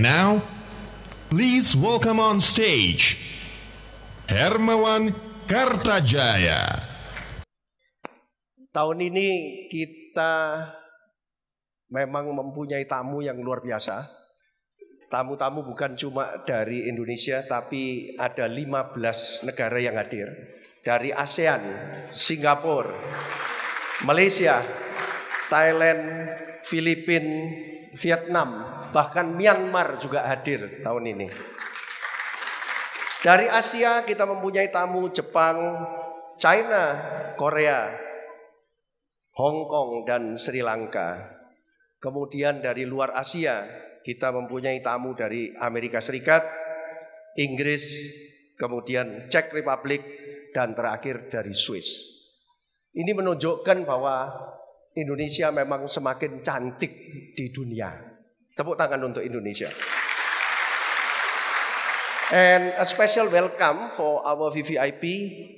And now, please welcome on stage Hermawan Kartajaya. Tahun ini kita memang mempunyai tamu yang luar biasa. Tamu-tamu bukan cuma dari Indonesia, tapi ada 15 negara yang hadir. Dari ASEAN, Singapura, Malaysia, Thailand, Filipina, Vietnam, bahkan Myanmar juga hadir tahun ini. Dari Asia kita mempunyai tamu Jepang, China, Korea, Hong Kong dan Sri Lanka. Kemudian dari luar Asia kita mempunyai tamu dari Amerika Serikat, Inggris, kemudian Czech Republic dan terakhir dari Swiss. Ini menunjukkan bahwa Indonesia memang semakin cantik di dunia. Tepuk tangan untuk Indonesia. And a special welcome for our VVIP,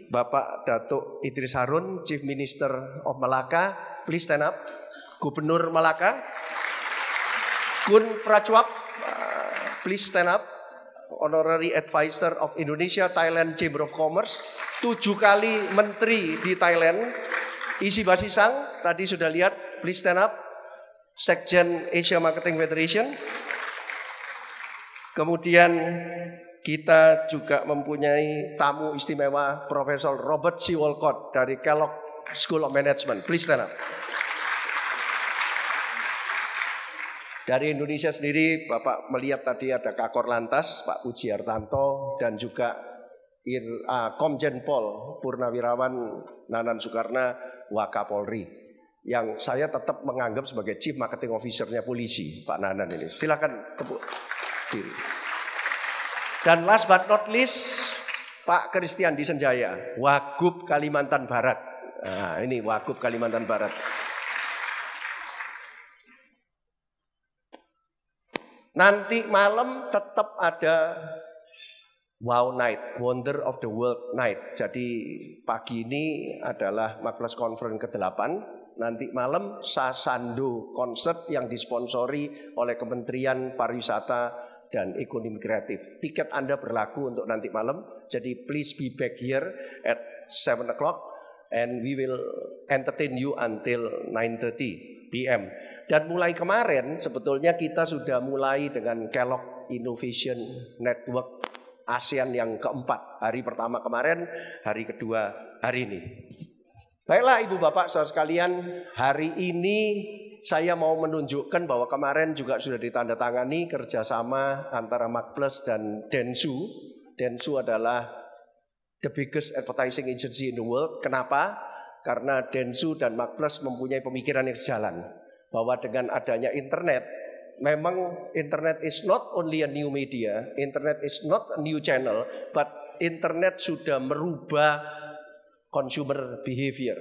Bapak Datuk Idris Harun, Chief Minister of Malaka. Please stand up. Gubernur Malaka. Kun Prachuap, uh, please stand up. Honorary Advisor of Indonesia Thailand Chamber of Commerce. Tujuh kali menteri di Thailand. Isi Basisang, tadi sudah lihat, please stand up. Sekjen Asia Marketing Federation. Kemudian kita juga mempunyai tamu istimewa Profesor Robert C. Walcott dari Kellogg School of Management. Please stand up. Dari Indonesia sendiri, Bapak melihat tadi ada Kakor Lantas, Pak Puji Hartanto, dan juga Ir, uh, Komjen Pol Purnawirawan Nanan Soekarna Wakapolri yang saya tetap menganggap sebagai Chief Marketing Officer-nya polisi, Pak Nanan ini. Silakan tepuk diri. Dan last but not least, Pak Christian Disenjaya, Wagub Kalimantan Barat. Nah, ini Wagub Kalimantan Barat. Nanti malam tetap ada Wow Night, Wonder of the World Night. Jadi pagi ini adalah Makles Conference ke-8. Nanti malam Sasando Concert yang disponsori oleh Kementerian Pariwisata dan Ekonomi Kreatif. Tiket Anda berlaku untuk nanti malam. Jadi please be back here at 7 o'clock and we will entertain you until 9.30 PM. Dan mulai kemarin sebetulnya kita sudah mulai dengan Kellogg Innovation Network ASEAN yang keempat. Hari pertama kemarin, hari kedua hari ini. Baiklah Ibu Bapak saudara sekalian, hari ini saya mau menunjukkan bahwa kemarin juga sudah ditandatangani kerjasama antara Macplus dan Densu. Densu adalah the biggest advertising agency in the world. Kenapa? Karena Densu dan Macplus mempunyai pemikiran yang sejalan. Bahwa dengan adanya internet, memang internet is not only a new media, internet is not a new channel, but internet sudah merubah consumer behavior.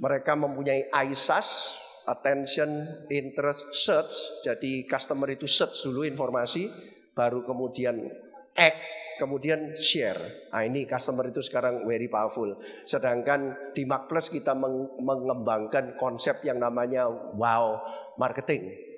Mereka mempunyai ISAS, attention, interest, search. Jadi customer itu search dulu informasi, baru kemudian act, kemudian share. Nah ini customer itu sekarang very powerful. Sedangkan di Macplus kita mengembangkan konsep yang namanya wow marketing.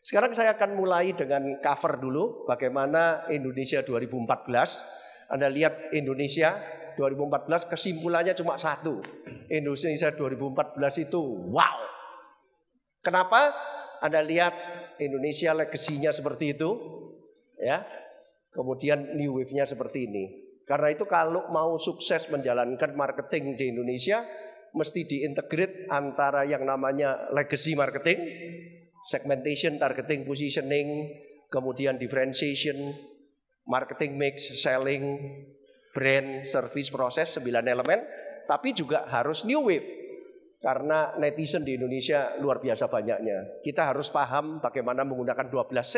Sekarang saya akan mulai dengan cover dulu bagaimana Indonesia 2014. Anda lihat Indonesia 2014 kesimpulannya cuma satu. Indonesia 2014 itu wow. Kenapa? Anda lihat Indonesia legasinya seperti itu, ya. Kemudian new wave-nya seperti ini. Karena itu kalau mau sukses menjalankan marketing di Indonesia, mesti diintegrate antara yang namanya legacy marketing, segmentation, targeting, positioning, kemudian differentiation, marketing mix, selling, brand, service, proses, sembilan elemen, tapi juga harus new wave. Karena netizen di Indonesia luar biasa banyaknya. Kita harus paham bagaimana menggunakan 12C.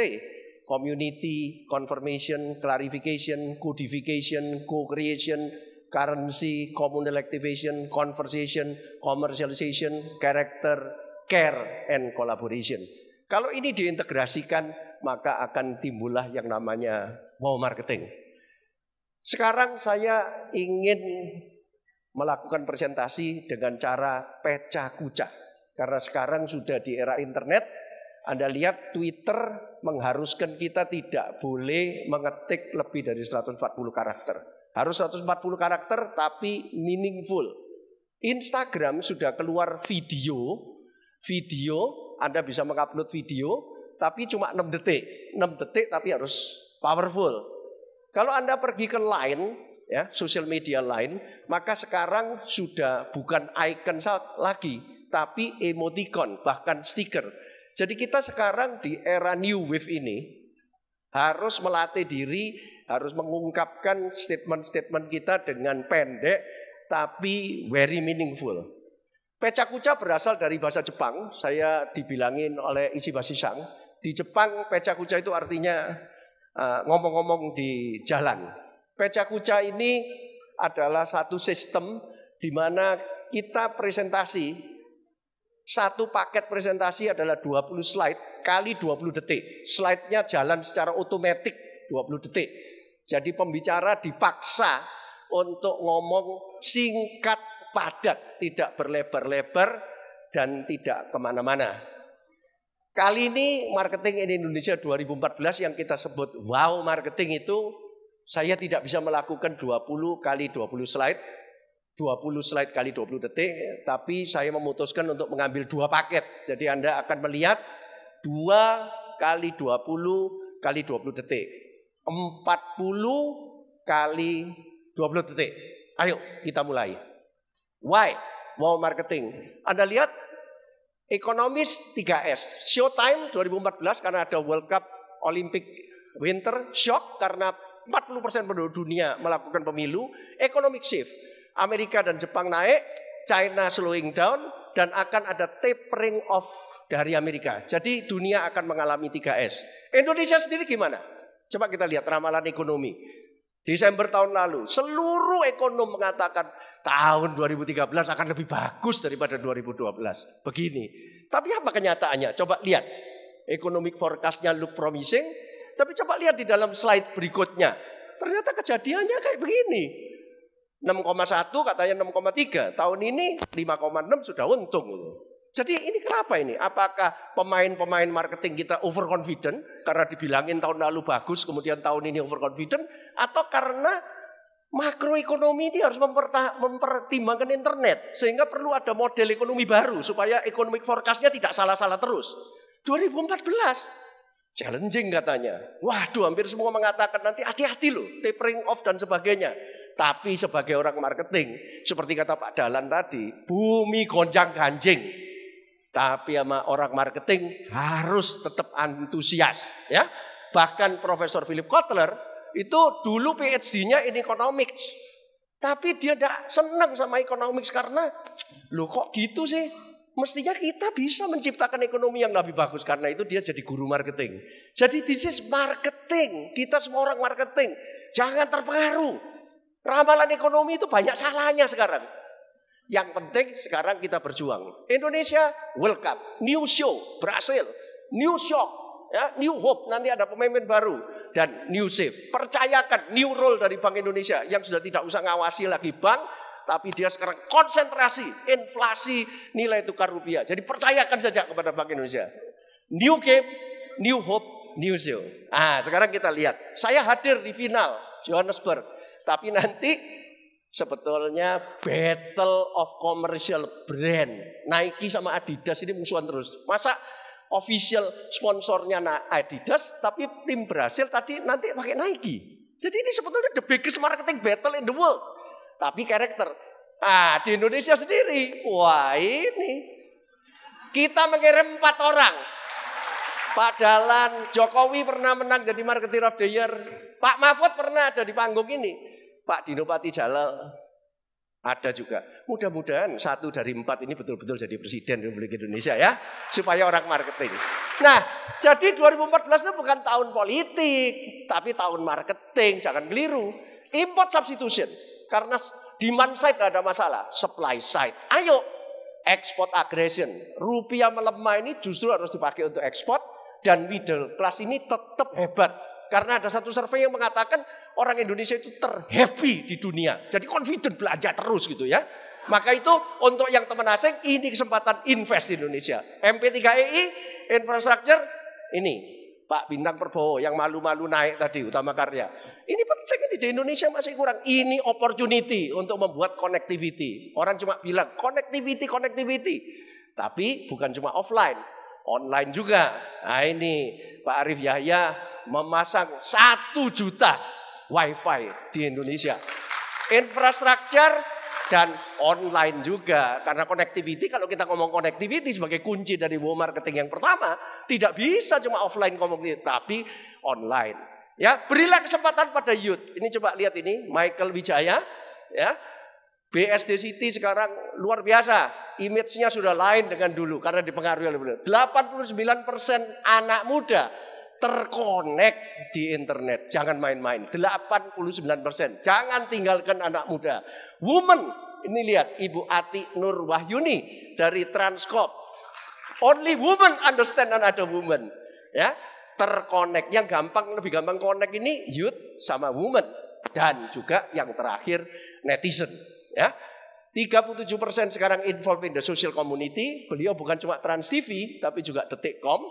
Community, confirmation, clarification, codification, co-creation, currency, communal activation, conversation, commercialization, character, care, and collaboration. Kalau ini diintegrasikan, maka akan timbullah yang namanya wow marketing. Sekarang saya ingin melakukan presentasi dengan cara pecah kucah. Karena sekarang sudah di era internet, Anda lihat Twitter mengharuskan kita tidak boleh mengetik lebih dari 140 karakter. Harus 140 karakter tapi meaningful. Instagram sudah keluar video, video Anda bisa mengupload video tapi cuma 6 detik. 6 detik tapi harus powerful. Kalau Anda pergi ke Line, ya, sosial media lain, maka sekarang sudah bukan icon lagi, tapi emoticon, bahkan stiker. Jadi kita sekarang di era new wave ini harus melatih diri, harus mengungkapkan statement-statement kita dengan pendek tapi very meaningful. Pecakuca berasal dari bahasa Jepang, saya dibilangin oleh isi basisang. Di Jepang pecakuca itu artinya uh, ngomong-ngomong di jalan. Pecakuca ini adalah satu sistem di mana kita presentasi satu paket presentasi adalah 20 slide kali 20 detik. Slide-nya jalan secara otomatis 20 detik. Jadi pembicara dipaksa untuk ngomong singkat, padat, tidak berlebar-lebar dan tidak ke mana-mana. Kali ini marketing in Indonesia 2014 yang kita sebut wow marketing itu saya tidak bisa melakukan 20 kali 20 slide 20 slide kali 20 detik, tapi saya memutuskan untuk mengambil dua paket. Jadi Anda akan melihat dua kali 20 kali 20 detik. 40 kali 20 detik. Ayo kita mulai. Why? Wow marketing. Anda lihat ekonomis 3S. Showtime 2014 karena ada World Cup Olympic Winter. Shock karena 40% penduduk dunia melakukan pemilu. Economic shift Amerika dan Jepang naik, China slowing down, dan akan ada tapering off dari Amerika. Jadi dunia akan mengalami 3S. Indonesia sendiri gimana? Coba kita lihat ramalan ekonomi. Desember tahun lalu, seluruh ekonom mengatakan tahun 2013 akan lebih bagus daripada 2012. Begini. Tapi apa kenyataannya? Coba lihat. Economic forecastnya look promising. Tapi coba lihat di dalam slide berikutnya. Ternyata kejadiannya kayak begini. 6,1 katanya 6,3. Tahun ini 5,6 sudah untung. Jadi ini kenapa ini? Apakah pemain-pemain marketing kita overconfident karena dibilangin tahun lalu bagus kemudian tahun ini overconfident atau karena makroekonomi ini harus mempertimbangkan internet sehingga perlu ada model ekonomi baru supaya economic forecastnya tidak salah-salah terus. 2014 challenging katanya. Waduh hampir semua mengatakan nanti hati-hati loh tapering off dan sebagainya. Tapi sebagai orang marketing, seperti kata Pak Dalan tadi, bumi gonjang ganjing. Tapi sama orang marketing harus tetap antusias, ya. Bahkan Profesor Philip Kotler itu dulu PhD-nya in economics. Tapi dia tidak senang sama economics karena lo kok gitu sih? Mestinya kita bisa menciptakan ekonomi yang lebih bagus karena itu dia jadi guru marketing. Jadi this is marketing. Kita semua orang marketing. Jangan terpengaruh. Ramalan ekonomi itu banyak salahnya sekarang. Yang penting sekarang kita berjuang. Indonesia Cup, new show, berhasil, new shock, ya, new hope. Nanti ada pemimpin baru dan new safe. Percayakan new role dari Bank Indonesia yang sudah tidak usah ngawasi lagi bank, tapi dia sekarang konsentrasi inflasi nilai tukar rupiah. Jadi percayakan saja kepada Bank Indonesia. New game, new hope, new show. Ah, sekarang kita lihat. Saya hadir di final Johannesburg. Tapi nanti sebetulnya battle of commercial brand. Nike sama Adidas ini musuhan terus. Masa official sponsornya Adidas, tapi tim berhasil tadi nanti pakai Nike. Jadi ini sebetulnya the biggest marketing battle in the world. Tapi karakter. Ah, di Indonesia sendiri. Wah ini. Kita mengirim empat orang. Pak Dalan, Jokowi pernah menang jadi marketing of the year. Pak Mahfud pernah ada di panggung ini. Pak Dinopati Jalal ada juga. Mudah-mudahan satu dari empat ini betul-betul jadi presiden Republik Indonesia ya. Supaya orang marketing. Nah, jadi 2014 itu bukan tahun politik. Tapi tahun marketing. Jangan keliru. Import substitution. Karena demand side ada masalah. Supply side. Ayo. Export aggression. Rupiah melemah ini justru harus dipakai untuk ekspor. Dan middle class ini tetap hebat. Karena ada satu survei yang mengatakan orang Indonesia itu terhappy di dunia. Jadi confident belanja terus gitu ya. Maka itu untuk yang teman asing ini kesempatan invest di Indonesia. MP3EI infrastruktur ini Pak Bintang Perbowo yang malu-malu naik tadi utama karya. Ini penting ini di Indonesia masih kurang. Ini opportunity untuk membuat connectivity. Orang cuma bilang connectivity, connectivity. Tapi bukan cuma offline, online juga. Nah ini Pak Arif Yahya memasang satu juta wifi di Indonesia. Infrastruktur dan online juga. Karena connectivity kalau kita ngomong connectivity sebagai kunci dari wow marketing yang pertama tidak bisa cuma offline komunikasi tapi online. Ya berilah kesempatan pada youth. Ini coba lihat ini Michael Wijaya ya. BSD City sekarang luar biasa. Image-nya sudah lain dengan dulu karena dipengaruhi oleh beliau. 89% anak muda terkonek di internet. Jangan main-main. 89%. Jangan tinggalkan anak muda. Woman, ini lihat Ibu Ati Nur Wahyuni dari Transkop. Only woman understand another woman. Ya, terkonek. Yang gampang lebih gampang konek ini youth sama woman dan juga yang terakhir netizen. Ya, 37% sekarang involved in the social community. Beliau bukan cuma Trans TV tapi juga Detikcom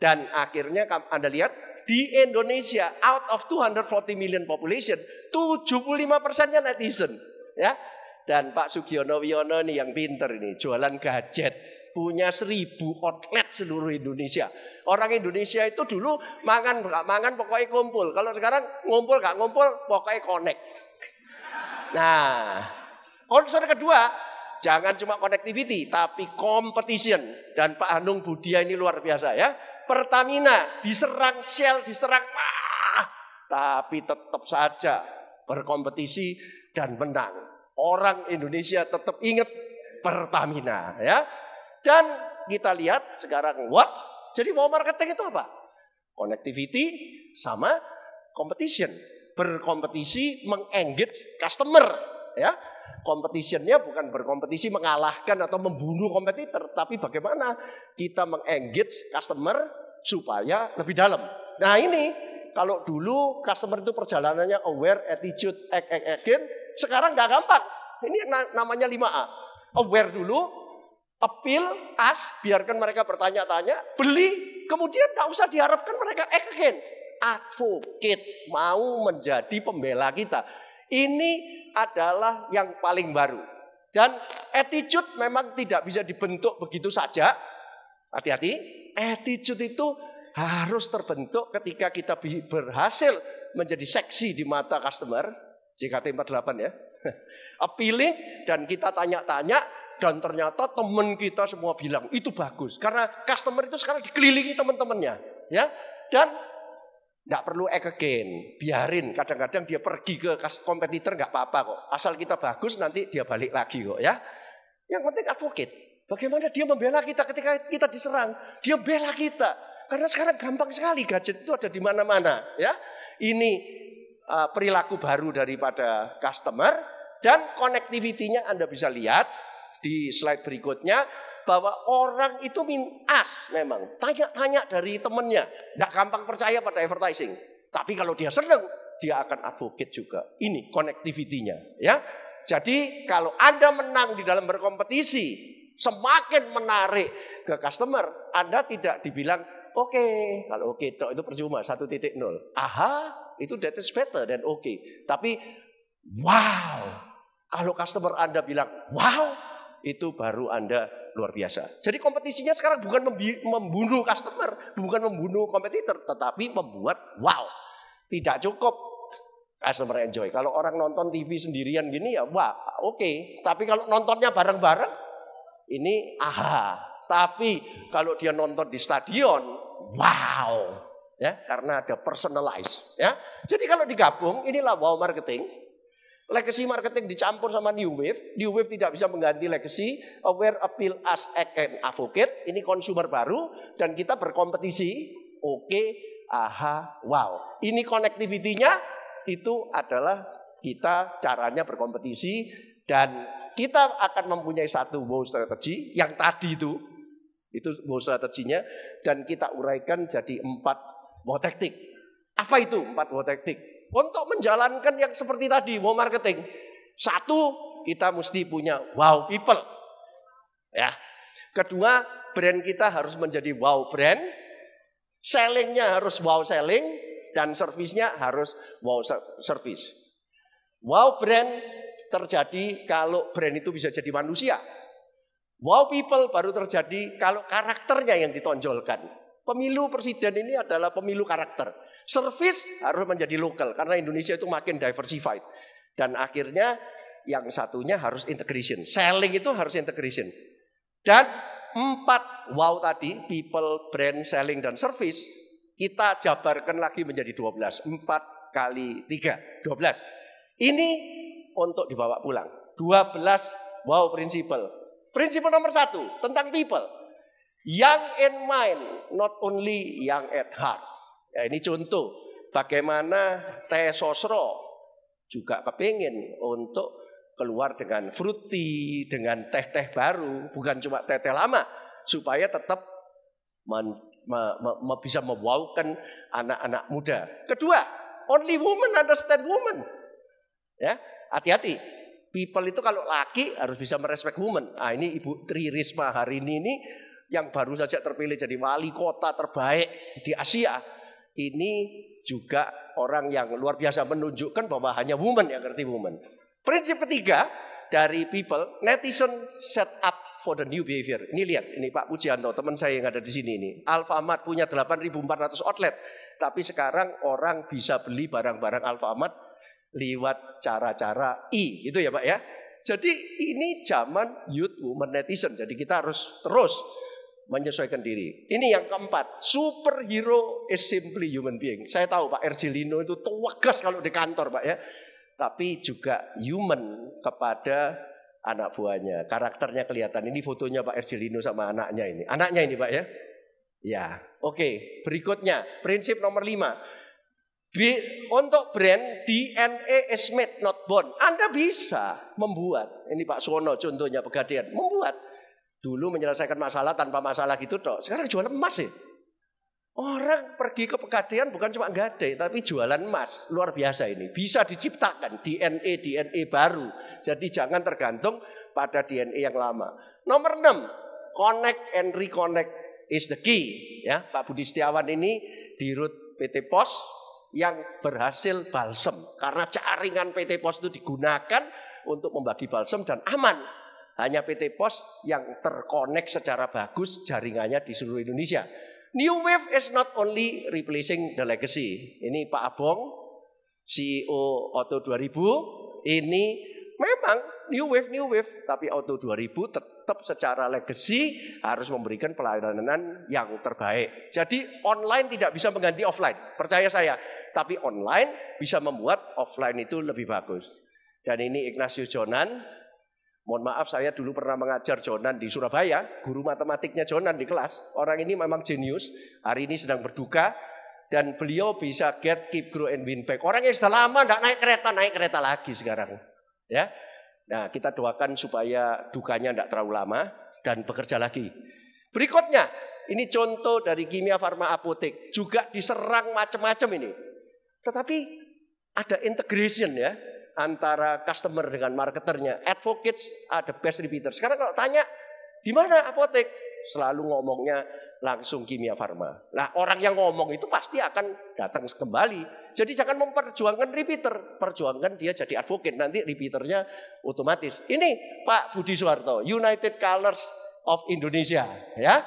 dan akhirnya Anda lihat di Indonesia out of 240 million population 75 persennya netizen ya. Dan Pak Sugiono Wiono nih yang pinter ini jualan gadget punya seribu outlet seluruh Indonesia. Orang Indonesia itu dulu mangan gak mangan pokoknya kumpul. Kalau sekarang ngumpul gak ngumpul pokoknya connect. Nah concern kedua jangan cuma connectivity tapi competition. Dan Pak Hanung Budia ini luar biasa ya Pertamina diserang Shell, diserang ah, tapi tetap saja berkompetisi dan menang. Orang Indonesia tetap ingat Pertamina ya. Dan kita lihat sekarang what? Jadi mau marketing itu apa? Connectivity sama competition. Berkompetisi mengengage customer ya. Competitionnya bukan berkompetisi mengalahkan atau membunuh kompetitor, tapi bagaimana kita mengengage customer supaya lebih dalam. Nah ini kalau dulu customer itu perjalanannya aware, attitude, act, act, again, sekarang nggak gampang. Ini namanya 5A. Aware dulu, appeal, ask, biarkan mereka bertanya-tanya, beli, kemudian nggak usah diharapkan mereka act again. Advocate, mau menjadi pembela kita. Ini adalah yang paling baru. Dan attitude memang tidak bisa dibentuk begitu saja. Hati-hati, attitude itu harus terbentuk ketika kita berhasil menjadi seksi di mata customer. JKT 48 ya. Appealing dan kita tanya-tanya dan ternyata teman kita semua bilang itu bagus karena customer itu sekarang dikelilingi teman-temannya ya dan tidak perlu again, biarin. Kadang-kadang dia pergi ke kompetitor nggak apa-apa kok. Asal kita bagus nanti dia balik lagi kok ya. Yang penting advocate. Bagaimana dia membela kita ketika kita diserang? Dia bela kita. Karena sekarang gampang sekali gadget itu ada di mana-mana ya. Ini uh, perilaku baru daripada customer dan connectivity-nya Anda bisa lihat di slide berikutnya bahwa orang itu minas memang. Tanya-tanya dari temennya. Tidak gampang percaya pada advertising. Tapi kalau dia senang, dia akan advocate juga. Ini connectivity-nya. Ya. Jadi kalau Anda menang di dalam berkompetisi, semakin menarik ke customer, Anda tidak dibilang, oke, okay. kalau oke okay, itu percuma, 1.0. Aha, itu that is better dan oke. Okay. Tapi wow, kalau customer Anda bilang, wow, itu baru Anda luar biasa. Jadi kompetisinya sekarang bukan membunuh customer, bukan membunuh kompetitor, tetapi membuat wow. Tidak cukup customer enjoy. Kalau orang nonton TV sendirian gini ya wah oke. Okay. Tapi kalau nontonnya bareng-bareng ini aha. Tapi kalau dia nonton di stadion wow. Ya, karena ada personalize ya. Jadi kalau digabung inilah wow marketing Legacy marketing dicampur sama new wave. New wave tidak bisa mengganti legacy. Aware, appeal, as, and advocate. Ini consumer baru dan kita berkompetisi. Oke, okay, aha, wow. Ini connectivity-nya itu adalah kita caranya berkompetisi dan kita akan mempunyai satu wow strategi yang tadi itu itu wow strateginya dan kita uraikan jadi empat wow taktik. Apa itu empat wow taktik? Untuk menjalankan yang seperti tadi mau marketing. Satu, kita mesti punya wow people. Ya. Kedua, brand kita harus menjadi wow brand. Sellingnya harus wow selling dan servisnya harus wow service. Wow brand terjadi kalau brand itu bisa jadi manusia. Wow people baru terjadi kalau karakternya yang ditonjolkan. Pemilu presiden ini adalah pemilu karakter. Service harus menjadi lokal karena Indonesia itu makin diversified. Dan akhirnya yang satunya harus integration. Selling itu harus integration. Dan empat wow tadi, people, brand, selling, dan service, kita jabarkan lagi menjadi 12. Empat kali tiga, 12. Ini untuk dibawa pulang. 12 wow principle. Prinsipal nomor satu tentang people. Young in mind, not only young at heart. Ya, ini contoh bagaimana Teh Sosro juga kepingin untuk keluar dengan fruity, dengan teh-teh baru, bukan cuma teh-teh lama, supaya tetap men, me, me, me, bisa memwowkan anak-anak muda. Kedua, only woman understand woman. Ya, hati-hati. People itu kalau laki harus bisa merespek woman. Ah ini Ibu Tri Risma hari ini ini yang baru saja terpilih jadi wali kota terbaik di Asia ini juga orang yang luar biasa menunjukkan bahwa hanya woman yang ngerti woman. Prinsip ketiga dari people, netizen set up for the new behavior. Ini lihat, ini Pak Pujianto, teman saya yang ada di sini ini. Alfamart punya 8.400 outlet. Tapi sekarang orang bisa beli barang-barang Alfamart lewat cara-cara I, gitu ya Pak ya. Jadi ini zaman youth woman netizen. Jadi kita harus terus menyesuaikan diri. Ini yang keempat, superhero is simply human being. Saya tahu Pak Erjilino itu tewagas kalau di kantor Pak ya. Tapi juga human kepada anak buahnya. Karakternya kelihatan. Ini fotonya Pak Erjilino sama anaknya ini. Anaknya ini Pak ya. Ya, oke. Berikutnya, prinsip nomor lima. B, untuk brand DNA is made not born. Anda bisa membuat. Ini Pak Sono contohnya pegadaian. Membuat Dulu menyelesaikan masalah tanpa masalah gitu toh. Sekarang jualan emas sih. Orang pergi ke pegadaian bukan cuma gade, tapi jualan emas. Luar biasa ini. Bisa diciptakan DNA DNA baru. Jadi jangan tergantung pada DNA yang lama. Nomor 6, connect and reconnect is the key. Ya, Pak Budi Setiawan ini di root PT Pos yang berhasil balsem karena jaringan PT Pos itu digunakan untuk membagi balsem dan aman hanya PT Pos yang terkonek secara bagus jaringannya di seluruh Indonesia. New Wave is not only replacing the legacy. Ini Pak Abong, CEO Auto 2000, ini memang New Wave, New Wave. Tapi Auto 2000 tetap secara legacy harus memberikan pelayanan yang terbaik. Jadi online tidak bisa mengganti offline, percaya saya. Tapi online bisa membuat offline itu lebih bagus. Dan ini Ignatius Jonan, Mohon maaf saya dulu pernah mengajar Jonan di Surabaya, guru matematiknya Jonan di kelas. Orang ini memang jenius, hari ini sedang berduka dan beliau bisa get keep grow and win back. Orang yang sudah lama tidak naik kereta, naik kereta lagi sekarang. Ya. Nah, kita doakan supaya dukanya tidak terlalu lama dan bekerja lagi. Berikutnya, ini contoh dari kimia farma apotek juga diserang macam-macam ini. Tetapi ada integration ya antara customer dengan marketernya. Advocates are the best repeater. Sekarang kalau tanya, di mana apotek? Selalu ngomongnya langsung kimia farma. Nah orang yang ngomong itu pasti akan datang kembali. Jadi jangan memperjuangkan repeater. Perjuangkan dia jadi advocate. Nanti repeaternya otomatis. Ini Pak Budi Suwarto, United Colors of Indonesia. ya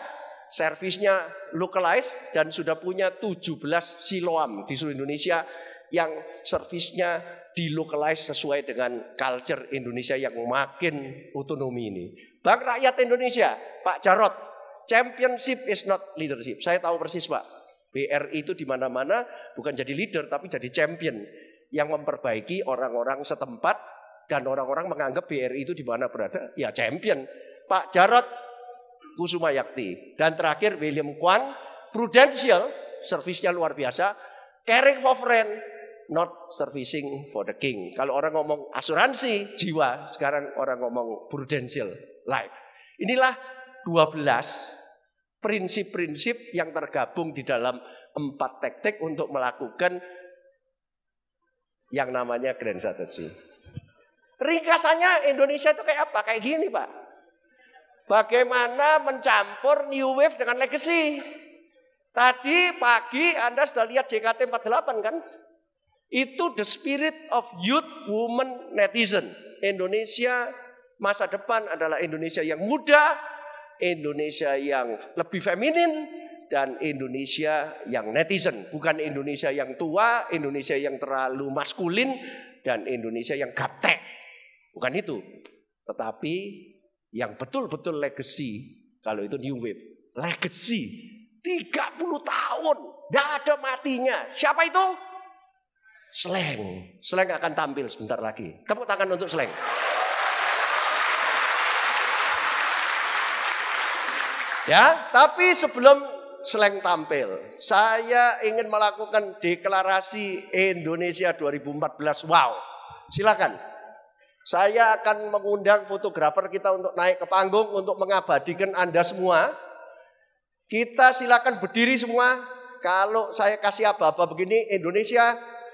Servisnya localized dan sudah punya 17 siloam di seluruh Indonesia yang servisnya dilokalize sesuai dengan culture Indonesia yang makin otonomi ini. Bank Rakyat Indonesia, Pak Jarot, championship is not leadership. Saya tahu persis Pak, BRI itu di mana-mana bukan jadi leader tapi jadi champion yang memperbaiki orang-orang setempat dan orang-orang menganggap BRI itu di mana berada, ya champion. Pak Jarot Kusuma Yakti dan terakhir William Kwan Prudential, servisnya luar biasa, caring for friend, not servicing for the king. Kalau orang ngomong asuransi jiwa, sekarang orang ngomong prudential life. Inilah 12 prinsip-prinsip yang tergabung di dalam empat teknik untuk melakukan yang namanya grand strategy. Ringkasannya Indonesia itu kayak apa? Kayak gini Pak. Bagaimana mencampur new wave dengan legacy. Tadi pagi Anda sudah lihat JKT48 kan? Itu the spirit of youth, woman, netizen. Indonesia masa depan adalah Indonesia yang muda, Indonesia yang lebih feminin, dan Indonesia yang netizen. Bukan Indonesia yang tua, Indonesia yang terlalu maskulin, dan Indonesia yang gaptek. Bukan itu. Tetapi yang betul-betul legacy, kalau itu new wave. Legacy. 30 tahun. Tidak ada matinya. Siapa itu? Slang. Slang akan tampil sebentar lagi. Tepuk tangan untuk Slang. Ya, tapi sebelum Slang tampil, saya ingin melakukan deklarasi Indonesia 2014. Wow. Silakan. Saya akan mengundang fotografer kita untuk naik ke panggung untuk mengabadikan Anda semua. Kita silakan berdiri semua. Kalau saya kasih apa-apa begini Indonesia,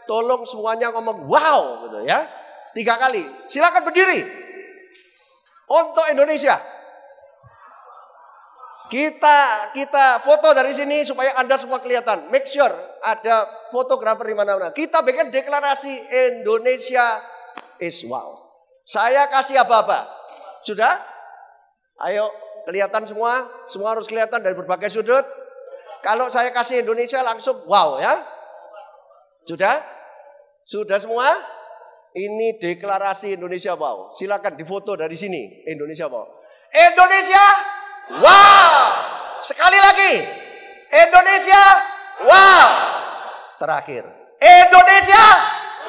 tolong semuanya ngomong wow gitu ya. Tiga kali. Silakan berdiri. Untuk Indonesia. Kita kita foto dari sini supaya Anda semua kelihatan. Make sure ada fotografer di mana-mana. Kita bikin deklarasi Indonesia is wow. Saya kasih apa-apa. Sudah? Ayo kelihatan semua. Semua harus kelihatan dari berbagai sudut. Kalau saya kasih Indonesia langsung wow ya. Sudah? Sudah semua? Ini deklarasi Indonesia wow. Silakan difoto dari sini Indonesia wow. Indonesia Wow! Sekali lagi. Indonesia. Wow! Terakhir. Indonesia.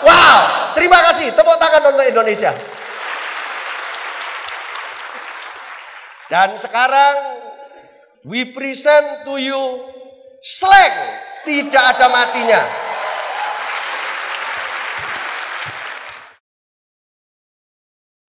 Wow! Terima kasih. Tepuk tangan untuk Indonesia. Dan sekarang we present to you slang tidak ada matinya.